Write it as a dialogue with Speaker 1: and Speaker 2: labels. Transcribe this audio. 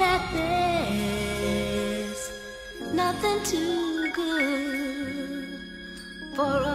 Speaker 1: that there's nothing too good for us.